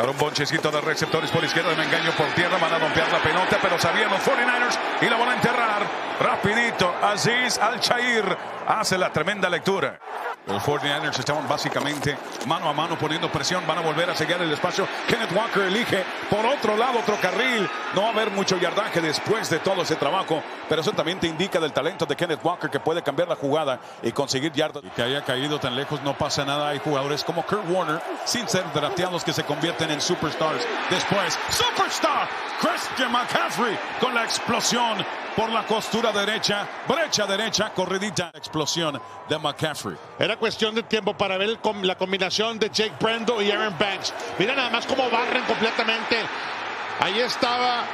Ahora un bonchecito de receptores por izquierda, me engaño por tierra, van a romper la pelota, pero sabían los 49ers y la van a enterrar. Rapidito, Aziz Al-Chair hace la tremenda lectura. Los 49ers estaban básicamente mano a mano poniendo presión. Van a volver a seguir el espacio. Kenneth Walker elige por otro lado otro carril. No va a haber mucho yardaje después de todo ese trabajo. Pero eso también te indica del talento de Kenneth Walker que puede cambiar la jugada y conseguir yardas. Y que haya caído tan lejos no pasa nada. Hay jugadores como Kurt Warner sin ser drafteados que se convierten en superstars. Después, superstar Christian McCaffrey con la explosión por la costura derecha, brecha derecha, corridita, explosión de McCaffrey. Era cuestión de tiempo para ver la combinación de Jake Brendo y Aaron Banks. Mira nada más cómo barren completamente. Ahí estaba.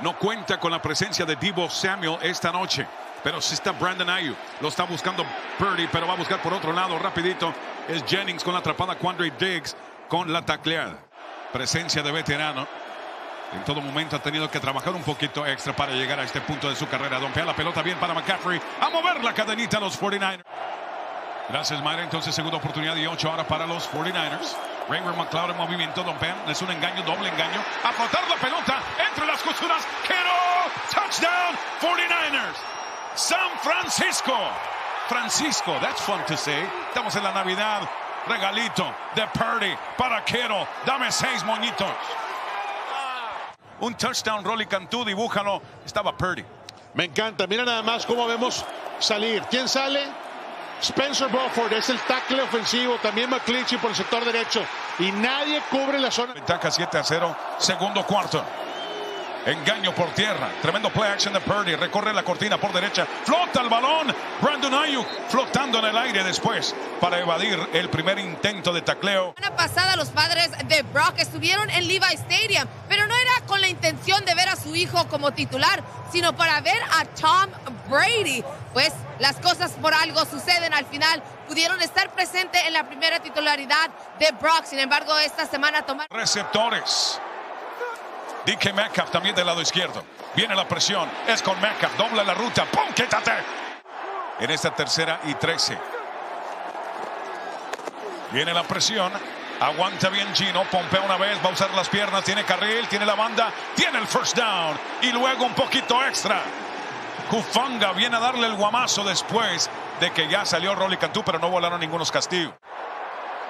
No cuenta con la presencia de Divo Samuel esta noche. Pero si está Brandon Ayu. Lo está buscando Purdy, pero va a buscar por otro lado rapidito. Es Jennings con la atrapada Quandre Diggs con la tacleada. Presencia de veterano. En todo momento ha tenido que trabajar un poquito extra para llegar a este punto de su carrera. Dompea la pelota bien para McCaffrey. A mover la cadenita a los 49ers. Gracias, Mayra. Entonces, segunda oportunidad y ocho ahora para los 49ers. Raymond McLeod en movimiento. Dompean. Es un engaño, doble engaño. A flotar la pelota entre las costuras. Quero. Touchdown, 49ers. San Francisco. Francisco, that's fun to say. Estamos en la Navidad. Regalito de Purdy para Quero. Dame seis moñitos un touchdown, Rolly Cantú, dibújalo, estaba Purdy. Me encanta, mira nada más cómo vemos salir. ¿Quién sale? Spencer Beauford es el tackle ofensivo, también McClinchy por el sector derecho y nadie cubre la zona. Ventaja 7 a 0, segundo cuarto. Engaño por tierra. Tremendo play action de Purdy. Recorre la cortina por derecha. Flota el balón. Brandon Ayuk flotando en el aire después para evadir el primer intento de tacleo. La semana pasada los padres de Brock estuvieron en Levi Stadium, pero no era con la de ver a su hijo como titular, sino para ver a Tom Brady. Pues las cosas por algo suceden al final. Pudieron estar presentes en la primera titularidad de Brock. Sin embargo, esta semana tomaron... Receptores. DK Metcalf también del lado izquierdo. Viene la presión. Es con Metcalf. Dobla la ruta. ¡Pum! ¡Quítate! En esta tercera y 13. Viene la presión. Aguanta bien Gino. Pompea una vez. Va a usar las piernas. Tiene carril. Tiene la banda. Tiene el first down. Y luego un poquito extra. Kufanga viene a darle el guamazo después de que ya salió Rolly Cantú, pero no volaron ningunos castigos.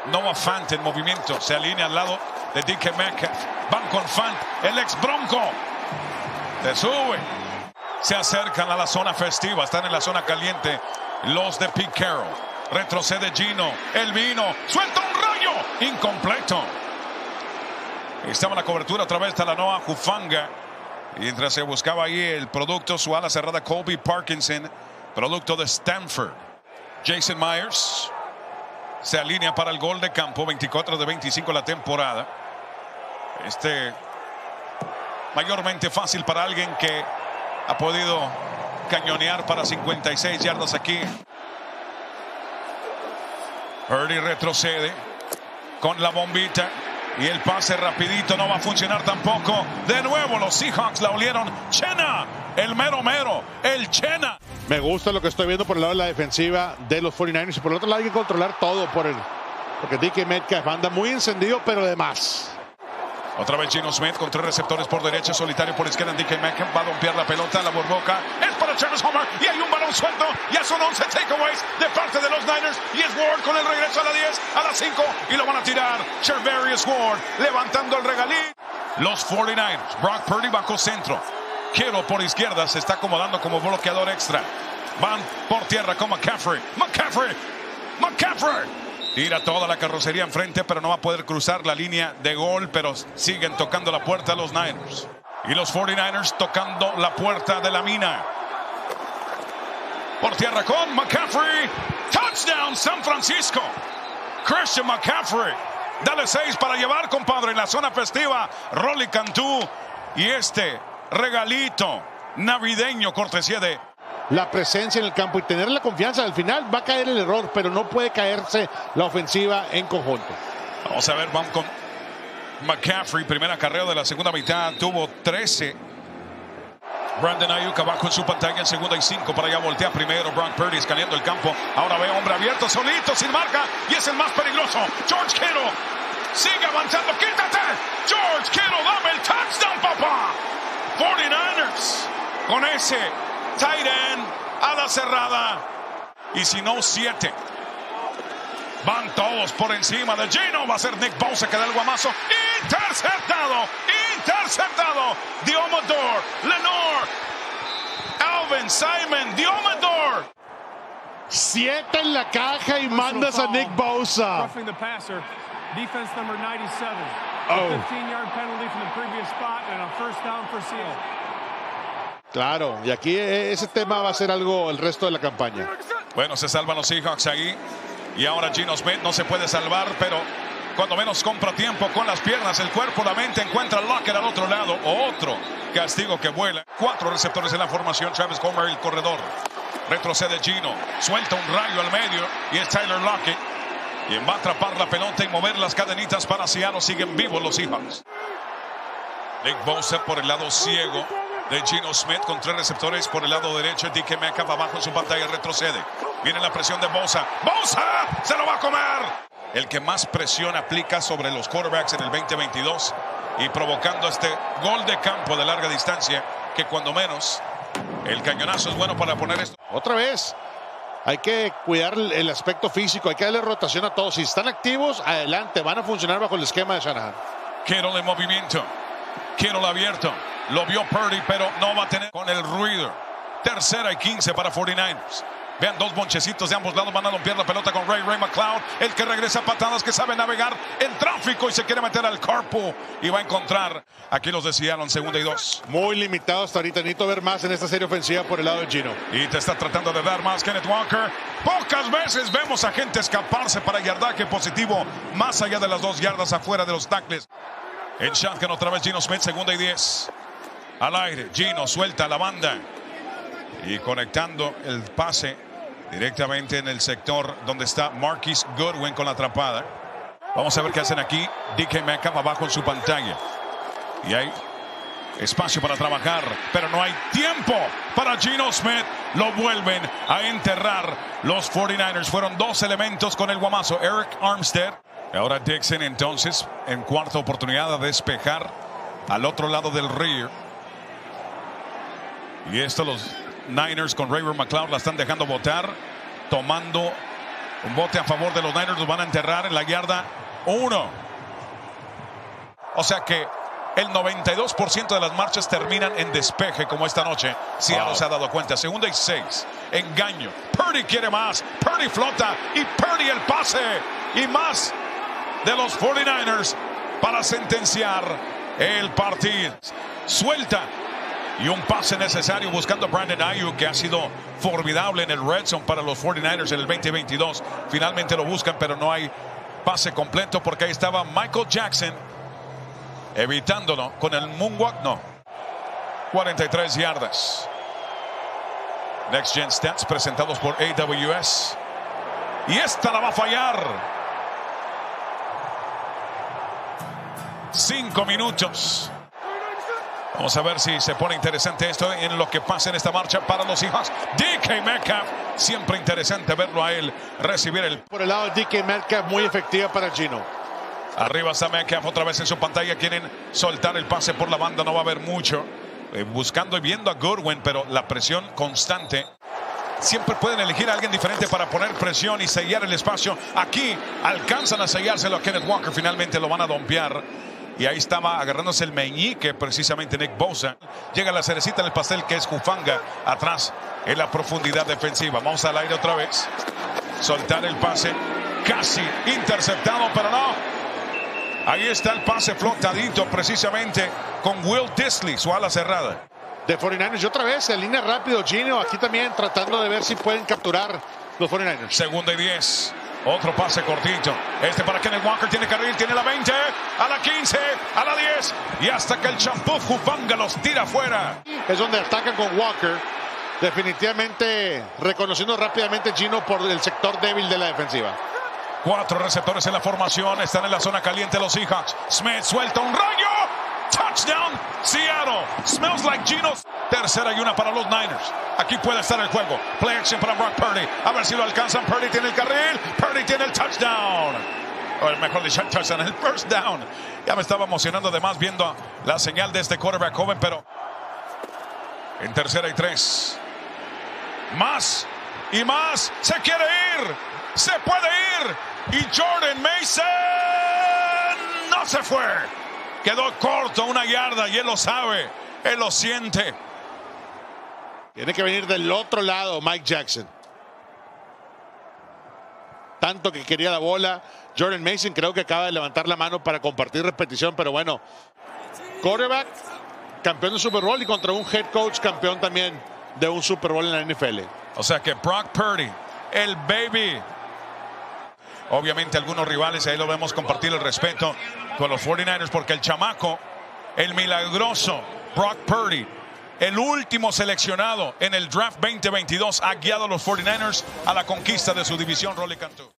Noah Fant en movimiento. Se alinea al lado de DK Metcalf. Van con Fant, el ex Bronco. Se sube. Se acercan a la zona festiva. Están en la zona caliente. Los de Pete Carroll. Retrocede Gino. El vino. Rayo. Incompleto. Estaba la cobertura a través de la Noah Jufanga. Mientras se buscaba ahí el producto, su ala cerrada Colby Parkinson. Producto de Stanford. Jason Myers se alinea para el gol de campo, 24 de 25 la temporada. Este mayormente fácil para alguien que ha podido cañonear para 56 yardas aquí. Purdy retrocede con la bombita y el pase rapidito no va a funcionar tampoco. De nuevo los Seahawks la olieron. Chena, el mero mero, el Chena. Me gusta lo que estoy viendo por el lado de la defensiva de los 49ers y por el otro lado hay que controlar todo por el, porque DK Metcalf anda muy encendido, pero de más. Otra vez Gino Smith con tres receptores por derecha, solitario por izquierda. DK Metcalf va a dompear la pelota, la burboca. Es para Travis Homer y hay un balón suelto. Ya son 11 takeaways de parte de los Niners. Y es Ward con el regreso a la 10, a la 5 y lo van a tirar. Chervarius Ward levantando el regalí. Los 49ers. Brock Purdy bajo centro. Quiero por izquierda se está acomodando como bloqueador extra. Van por tierra con McCaffrey. McCaffrey. McCaffrey. Tira toda la carrocería enfrente, pero no va a poder cruzar la línea de gol, pero siguen tocando la puerta los Niners. Y los 49ers tocando la puerta de la mina. Por tierra con McCaffrey. Touchdown San Francisco. Christian McCaffrey. Dale seis para llevar, compadre, en la zona festiva. Rolly Cantú. Y este regalito navideño, cortesía de la presencia en el campo y tener la confianza. Al final va a caer el error, pero no puede caerse la ofensiva en conjunto. Vamos a ver, vamos con McCaffrey, primera carrera de la segunda mitad, tuvo 13. Brandon Ayuk abajo en su pantalla en segunda y cinco para allá voltea primero. Brock Purdy escaneando el campo. Ahora ve hombre abierto, solito, sin marca. Y es el más peligroso. George Kittle Sigue avanzando. Quítate. George Kittle, dame el touchdown, papá. 49ers con ese tight end a la cerrada. Y si no, siete. Van todos por encima de Gino. Va a ser Nick Bosa que da el guamazo. Interceptado. Interceptado. Diomodor. Lenore. Alvin Simon. Diomodor. Siete en la caja y mandas a Nick Bosa. Roughing the passer. Defense number 97. Oh. A 15-yard penalty from the previous spot and a first down for Seattle. Claro, y aquí eh, ese tema va a ser algo el resto de la campaña. Bueno, se salvan los Seahawks ahí. Y ahora Gino Smith no se puede salvar, pero cuando menos compra tiempo con las piernas, el cuerpo, la mente, encuentra a Lockett al otro lado. Otro castigo que vuela. Cuatro receptores en la formación. Travis Comer, el corredor. Retrocede Gino. Suelta un rayo al medio. Y es Tyler Lockett. Quien va a atrapar la pelota y mover las cadenitas para Seattle. Siguen vivos los Seahawks. Nick Bosa por el lado ciego de Gino Smith con tres receptores por el lado derecho. DK Metcalf abajo en su pantalla retrocede. Viene la presión de Bosa. ¡Bosa! ¡Se lo va a comer! El que más presión aplica sobre los quarterbacks en el 2022 y provocando este gol de campo de larga distancia que cuando menos el cañonazo es bueno para poner esto. Otra vez, hay que cuidar el- el aspecto físico, hay que darle rotación a todos. Si están activos, adelante, van a funcionar bajo el esquema de Shanahan. Kittle en movimiento. Kittle abierto. Lo vio Purdy, pero no va a tener con el ruido. Tercera y 15 para 49ers. Vean dos bonchecitos de ambos lados. Van a romper la pelota con Ray Ray McLeod. El que regresa a patadas, que sabe navegar en tráfico y se quiere meter al carpool. Y va a encontrar. Aquí los de Seattle en segunda y dos. Muy limitado hasta ahorita. Necesito ver más en esta serie ofensiva por el lado de Gino. Y te está tratando de dar más Kenneth Walker. Pocas veces vemos a gente escaparse para yardaje positivo. Más allá de las dos yardas afuera de los tackles. En shotgun otra vez Gino Smith, segunda y 10. Al aire, Gino suelta la banda. Y conectando el pase directamente en el sector donde está Marquis Goodwin con la atrapada. Vamos a ver qué hacen aquí. DK Metcalf abajo en su pantalla. Y hay espacio para trabajar, pero no hay tiempo para Gino Smith. Lo vuelven a enterrar los 49ers. Fueron dos elementos con el guamazo. Eric Armstead. Ahora Dixon entonces en cuarta oportunidad a despejar al otro lado del rear. Y esto los Niners con Raver McLeod la están dejando votar. Tomando un bote a favor de los Niners. Los van a enterrar en la yarda 1. O sea que el 92% de las marchas terminan en despeje como esta noche. Si ya no se ha dado cuenta. Segunda y seis. Engaño. Purdy quiere más. Purdy flota. Y Purdy el pase. Y más de los 49ers para sentenciar el partido. Suelta. Y un pase necesario buscando a Brandon Ayuk, que ha sido formidable en el red zone para los 49ers en el 2022. Finalmente lo buscan, pero no hay pase completo porque ahí estaba Michael Jackson evitándolo con el moonwalk. No. 43 yardas. Next Gen Stats presentados por AWS. Y esta la va a fallar. Cinco minutos. Vamos a ver si se pone interesante esto en lo que pasa en esta marcha para los Seahawks. DK Metcalf, siempre interesante verlo a él recibir el Por el lado de DK Metcalf, muy efectiva para Gino. Arriba está Metcalf otra vez en su pantalla. Quieren soltar el pase por la banda. No va a haber mucho. Eh, buscando y viendo a Goodwin, pero la presión constante. Siempre pueden elegir a alguien diferente para poner presión y sellar el espacio. Aquí alcanzan a sellárselo a Kenneth Walker. Finalmente lo van a dompear. Y ahí estaba agarrándose el meñique, precisamente Nick Bosa. Llega la cerecita del pastel que es Jufanga atrás en la profundidad defensiva. Vamos al aire otra vez. Soltar el pase. Casi interceptado, pero no. Ahí está el pase flotadito precisamente con Will Disley, su ala cerrada. De 49ers, y otra vez en línea rápido, Gino. Aquí también tratando de ver si pueden capturar los 49ers. Segunda y 10. Otro pase cortito. Este para Kenneth Walker. Tiene carril, tiene la 20, a la 15, a la 10. Y hasta que el champú Jufanga los tira afuera. Es donde atacan con Walker. Definitivamente reconociendo rápidamente Gino por el sector débil de la defensiva. Cuatro receptores en la formación. Están en la zona caliente los Seahawks. Smith suelta un rayo. Smells like Gino. Tercera y una para los Niners. Aquí puede estar el juego. Play action para Brock Purdy. A ver si lo alcanzan. Purdy tiene el carril. Purdy tiene el touchdown. o mejor dicho, touchdown, el first down. Ya me estaba emocionando además viendo la señal de este quarterback joven, pero en tercera y tres. Más y más. Se quiere ir. Se puede ir. Y Jordan Mason no se fue. Quedó corto una yarda y él lo sabe. Él lo siente. Tiene que venir del otro lado Mike Jackson. Tanto que quería la bola. Jordan Mason creo que acaba de levantar la mano para compartir repetición, pero bueno. Quarterback, campeón de Super Bowl y contra un head coach campeón también de un Super Bowl en la NFL. O sea que Brock Purdy, el baby. Obviamente algunos rivales, ahí lo vemos compartir el respeto con los 49ers porque el chamaco, el milagroso Brock Purdy, el último seleccionado en el draft 2022, ha guiado a los 49ers a la conquista de su división, Rolly Cantú.